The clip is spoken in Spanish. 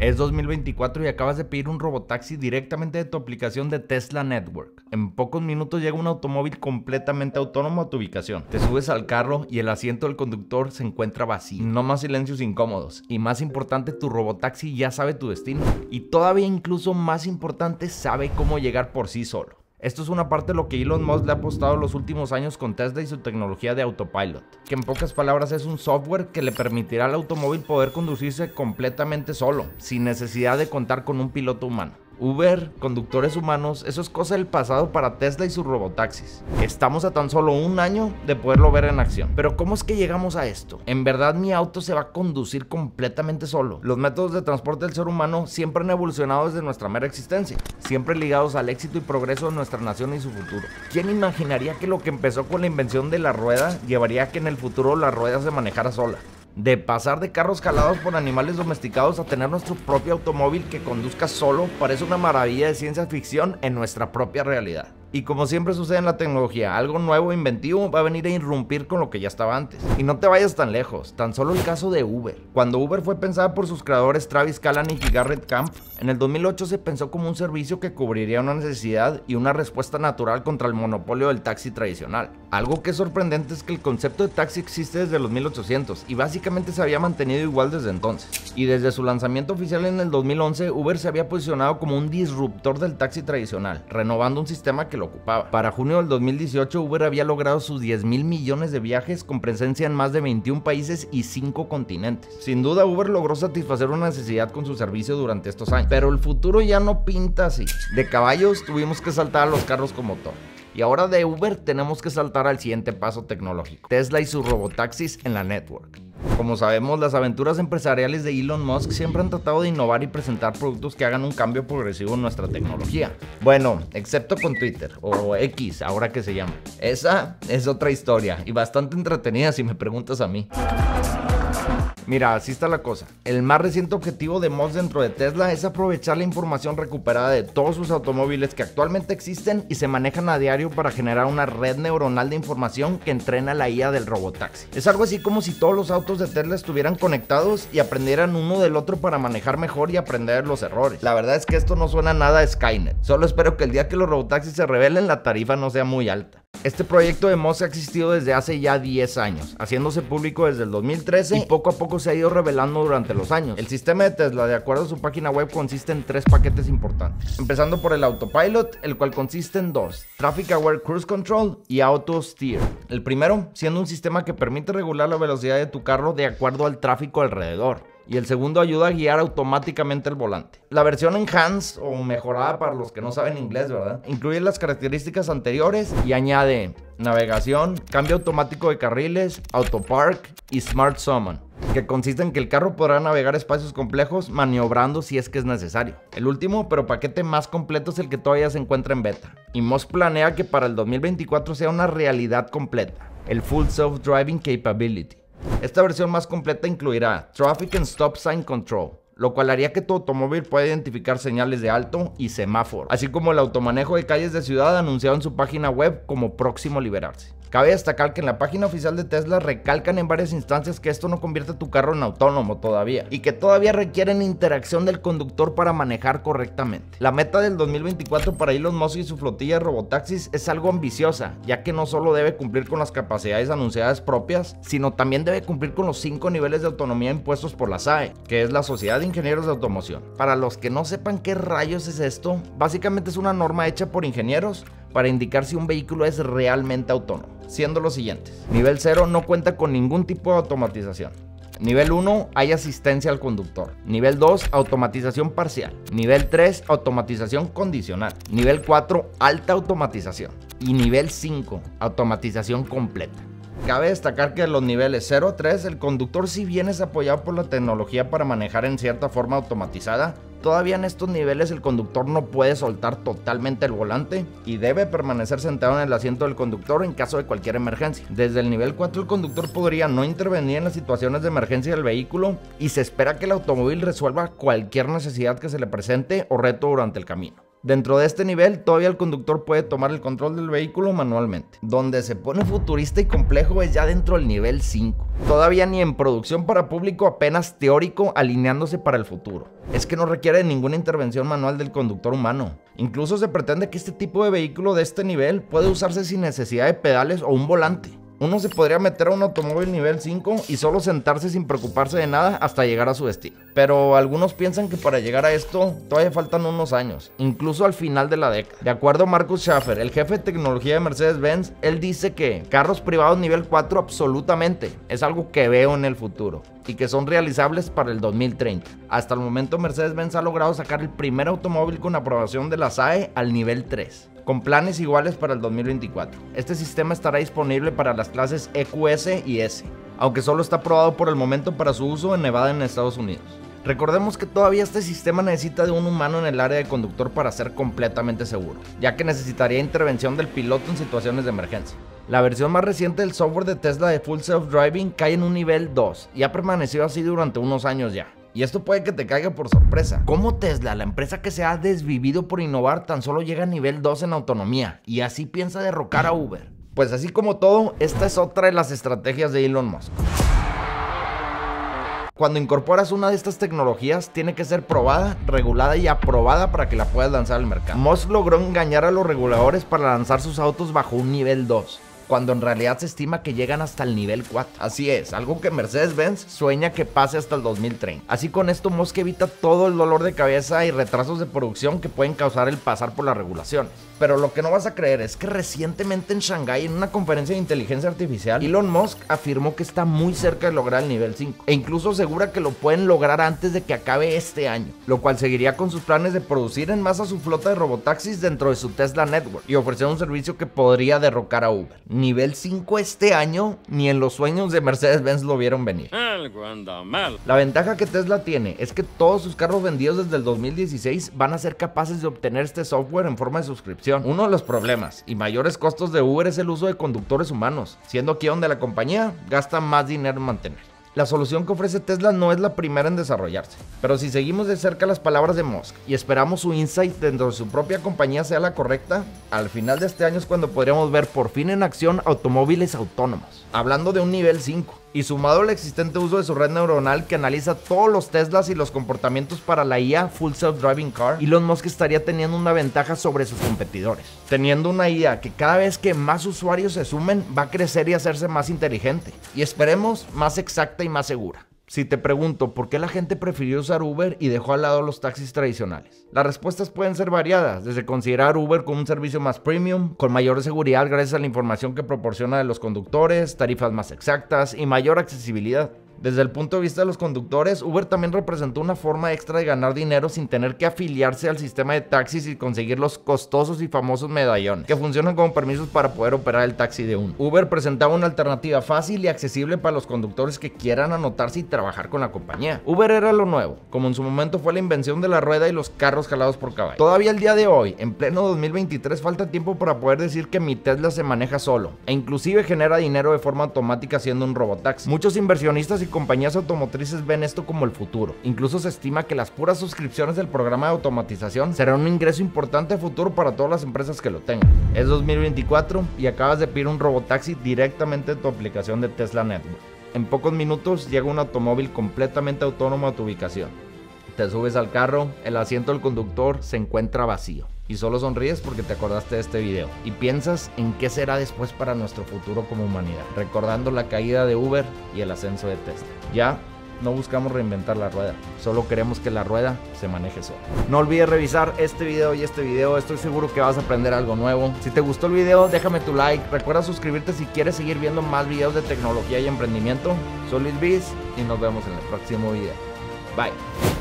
Es 2024 y acabas de pedir un robotaxi directamente de tu aplicación de Tesla Network. En pocos minutos llega un automóvil completamente autónomo a tu ubicación. Te subes al carro y el asiento del conductor se encuentra vacío. No más silencios incómodos. Y más importante, tu robotaxi ya sabe tu destino. Y todavía incluso más importante, sabe cómo llegar por sí solo. Esto es una parte de lo que Elon Musk le ha apostado los últimos años con Tesla y su tecnología de autopilot, que en pocas palabras es un software que le permitirá al automóvil poder conducirse completamente solo, sin necesidad de contar con un piloto humano. Uber, conductores humanos, eso es cosa del pasado para Tesla y sus robotaxis. Estamos a tan solo un año de poderlo ver en acción. Pero ¿cómo es que llegamos a esto? En verdad mi auto se va a conducir completamente solo. Los métodos de transporte del ser humano siempre han evolucionado desde nuestra mera existencia, siempre ligados al éxito y progreso de nuestra nación y su futuro. ¿Quién imaginaría que lo que empezó con la invención de la rueda llevaría a que en el futuro la rueda se manejara sola? De pasar de carros jalados por animales domesticados a tener nuestro propio automóvil que conduzca solo parece una maravilla de ciencia ficción en nuestra propia realidad. Y como siempre sucede en la tecnología, algo nuevo e inventivo va a venir a irrumpir con lo que ya estaba antes. Y no te vayas tan lejos, tan solo el caso de Uber. Cuando Uber fue pensada por sus creadores Travis Kalanick y Garrett Camp, en el 2008 se pensó como un servicio que cubriría una necesidad y una respuesta natural contra el monopolio del taxi tradicional. Algo que es sorprendente es que el concepto de taxi existe desde los 1800 y básicamente se había mantenido igual desde entonces. Y desde su lanzamiento oficial en el 2011, Uber se había posicionado como un disruptor del taxi tradicional, renovando un sistema que lo ocupaba. Para junio del 2018, Uber había logrado sus 10 mil millones de viajes con presencia en más de 21 países y 5 continentes. Sin duda, Uber logró satisfacer una necesidad con su servicio durante estos años, pero el futuro ya no pinta así. De caballos tuvimos que saltar a los carros con motor. Y ahora de Uber tenemos que saltar al siguiente paso tecnológico. Tesla y sus robotaxis en la network. Como sabemos, las aventuras empresariales de Elon Musk siempre han tratado de innovar y presentar productos que hagan un cambio progresivo en nuestra tecnología. Bueno, excepto con Twitter, o X, ahora que se llama. Esa es otra historia, y bastante entretenida si me preguntas a mí. Mira, así está la cosa. El más reciente objetivo de Musk dentro de Tesla es aprovechar la información recuperada de todos sus automóviles que actualmente existen y se manejan a diario para generar una red neuronal de información que entrena la IA del robotaxi. Es algo así como si todos los autos de Tesla estuvieran conectados y aprendieran uno del otro para manejar mejor y aprender los errores. La verdad es que esto no suena nada a Skynet. Solo espero que el día que los robotaxis se revelen la tarifa no sea muy alta. Este proyecto de Moz ha existido desde hace ya 10 años, haciéndose público desde el 2013 y poco a poco se ha ido revelando durante los años. El sistema de Tesla, de acuerdo a su página web, consiste en tres paquetes importantes. Empezando por el Autopilot, el cual consiste en dos, Traffic Aware Cruise Control y Auto Steer. El primero, siendo un sistema que permite regular la velocidad de tu carro de acuerdo al tráfico alrededor y el segundo ayuda a guiar automáticamente el volante. La versión Enhanced o mejorada para los que no saben inglés, ¿verdad? Incluye las características anteriores y añade navegación, cambio automático de carriles, autopark y smart summon que consiste en que el carro podrá navegar espacios complejos maniobrando si es que es necesario. El último, pero paquete más completo es el que todavía se encuentra en beta. Y Moss planea que para el 2024 sea una realidad completa, el Full Self-Driving Capability. Esta versión más completa incluirá Traffic and Stop Sign Control, lo cual haría que tu automóvil pueda identificar señales de alto y semáforo, así como el automanejo de calles de ciudad anunciado en su página web como próximo a liberarse. Cabe destacar que en la página oficial de Tesla recalcan en varias instancias que esto no convierte tu carro en autónomo todavía y que todavía requieren interacción del conductor para manejar correctamente. La meta del 2024 para Elon Musk y su flotilla de robotaxis es algo ambiciosa, ya que no solo debe cumplir con las capacidades anunciadas propias, sino también debe cumplir con los 5 niveles de autonomía impuestos por la SAE, que es la Sociedad de Ingenieros de Automoción. Para los que no sepan qué rayos es esto, básicamente es una norma hecha por ingenieros para indicar si un vehículo es realmente autónomo, siendo los siguientes. Nivel 0 no cuenta con ningún tipo de automatización. Nivel 1, hay asistencia al conductor. Nivel 2, automatización parcial. Nivel 3, automatización condicional. Nivel 4, alta automatización. Y nivel 5, automatización completa. Cabe destacar que en los niveles 0 a 3 el conductor si bien es apoyado por la tecnología para manejar en cierta forma automatizada, Todavía en estos niveles el conductor no puede soltar totalmente el volante y debe permanecer sentado en el asiento del conductor en caso de cualquier emergencia. Desde el nivel 4 el conductor podría no intervenir en las situaciones de emergencia del vehículo y se espera que el automóvil resuelva cualquier necesidad que se le presente o reto durante el camino. Dentro de este nivel, todavía el conductor puede tomar el control del vehículo manualmente. Donde se pone futurista y complejo es ya dentro del nivel 5. Todavía ni en producción para público, apenas teórico, alineándose para el futuro. Es que no requiere ninguna intervención manual del conductor humano. Incluso se pretende que este tipo de vehículo de este nivel puede usarse sin necesidad de pedales o un volante. Uno se podría meter a un automóvil nivel 5 y solo sentarse sin preocuparse de nada hasta llegar a su destino. Pero algunos piensan que para llegar a esto todavía faltan unos años, incluso al final de la década. De acuerdo a Marcus Schaffer, el jefe de tecnología de Mercedes-Benz, él dice que carros privados nivel 4 absolutamente es algo que veo en el futuro y que son realizables para el 2030. Hasta el momento Mercedes-Benz ha logrado sacar el primer automóvil con aprobación de la SAE al nivel 3 con planes iguales para el 2024. Este sistema estará disponible para las clases EQS y S, aunque solo está aprobado por el momento para su uso en Nevada en Estados Unidos. Recordemos que todavía este sistema necesita de un humano en el área de conductor para ser completamente seguro, ya que necesitaría intervención del piloto en situaciones de emergencia. La versión más reciente del software de Tesla de Full Self Driving cae en un nivel 2 y ha permanecido así durante unos años ya. Y esto puede que te caiga por sorpresa. ¿Cómo Tesla, la empresa que se ha desvivido por innovar, tan solo llega a nivel 2 en autonomía y así piensa derrocar a Uber? Pues así como todo, esta es otra de las estrategias de Elon Musk. Cuando incorporas una de estas tecnologías, tiene que ser probada, regulada y aprobada para que la puedas lanzar al mercado. Musk logró engañar a los reguladores para lanzar sus autos bajo un nivel 2 cuando en realidad se estima que llegan hasta el nivel 4. Así es, algo que Mercedes-Benz sueña que pase hasta el 2030. Así con esto Musk evita todo el dolor de cabeza y retrasos de producción que pueden causar el pasar por las regulaciones. Pero lo que no vas a creer es que recientemente en Shanghai, en una conferencia de inteligencia artificial, Elon Musk afirmó que está muy cerca de lograr el nivel 5 e incluso asegura que lo pueden lograr antes de que acabe este año, lo cual seguiría con sus planes de producir en masa su flota de robotaxis dentro de su Tesla Network y ofrecer un servicio que podría derrocar a Uber. Nivel 5 este año, ni en los sueños de Mercedes-Benz lo vieron venir. La ventaja que Tesla tiene es que todos sus carros vendidos desde el 2016 van a ser capaces de obtener este software en forma de suscripción uno de los problemas y mayores costos de Uber es el uso de conductores humanos, siendo aquí donde la compañía gasta más dinero en mantener. La solución que ofrece Tesla no es la primera en desarrollarse, pero si seguimos de cerca las palabras de Musk y esperamos su insight dentro de su propia compañía sea la correcta, al final de este año es cuando podríamos ver por fin en acción automóviles autónomos, hablando de un nivel 5 y sumado al existente uso de su red neuronal que analiza todos los Teslas y los comportamientos para la IA Full Self Driving Car, Elon Musk estaría teniendo una ventaja sobre sus competidores. Teniendo una IA que cada vez que más usuarios se sumen va a crecer y hacerse más inteligente. Y esperemos más exacta y más segura. Si te pregunto por qué la gente prefirió usar Uber y dejó al lado los taxis tradicionales, las respuestas pueden ser variadas, desde considerar Uber como un servicio más premium, con mayor seguridad gracias a la información que proporciona de los conductores, tarifas más exactas y mayor accesibilidad. Desde el punto de vista de los conductores, Uber también representó una forma extra de ganar dinero sin tener que afiliarse al sistema de taxis y conseguir los costosos y famosos medallones, que funcionan como permisos para poder operar el taxi de uno. Uber presentaba una alternativa fácil y accesible para los conductores que quieran anotarse y trabajar con la compañía. Uber era lo nuevo, como en su momento fue la invención de la rueda y los carros jalados por caballo. Todavía el día de hoy, en pleno 2023, falta tiempo para poder decir que mi Tesla se maneja solo, e inclusive genera dinero de forma automática siendo un robotaxi. Muchos inversionistas y compañías automotrices ven esto como el futuro. Incluso se estima que las puras suscripciones del programa de automatización serán un ingreso importante futuro para todas las empresas que lo tengan. Es 2024 y acabas de pedir un robotaxi directamente en tu aplicación de Tesla Network. En pocos minutos llega un automóvil completamente autónomo a tu ubicación. Te subes al carro, el asiento del conductor se encuentra vacío y solo sonríes porque te acordaste de este video y piensas en qué será después para nuestro futuro como humanidad, recordando la caída de Uber y el ascenso de Tesla. Ya no buscamos reinventar la rueda, solo queremos que la rueda se maneje sola. No olvides revisar este video y este video, estoy seguro que vas a aprender algo nuevo. Si te gustó el video, déjame tu like, recuerda suscribirte si quieres seguir viendo más videos de tecnología y emprendimiento. Soy Luis Biz y nos vemos en el próximo video. Bye.